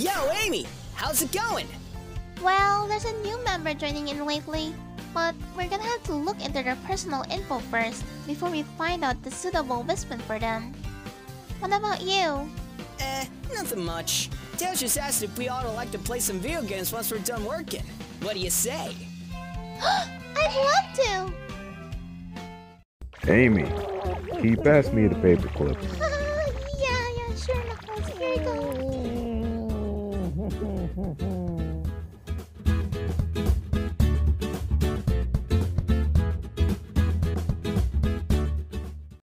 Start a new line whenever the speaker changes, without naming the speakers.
Yo, Amy! How's it going?
Well, there's a new member joining in lately. But we're gonna have to look into their personal info first before we find out the suitable Wispon for them. What about you?
Eh, nothing much. Tails just asked if we ought to like to play some video games once we're done working. What do you say?
I'd love
to! Amy, keep passing me the paper clips. Mm-hmm.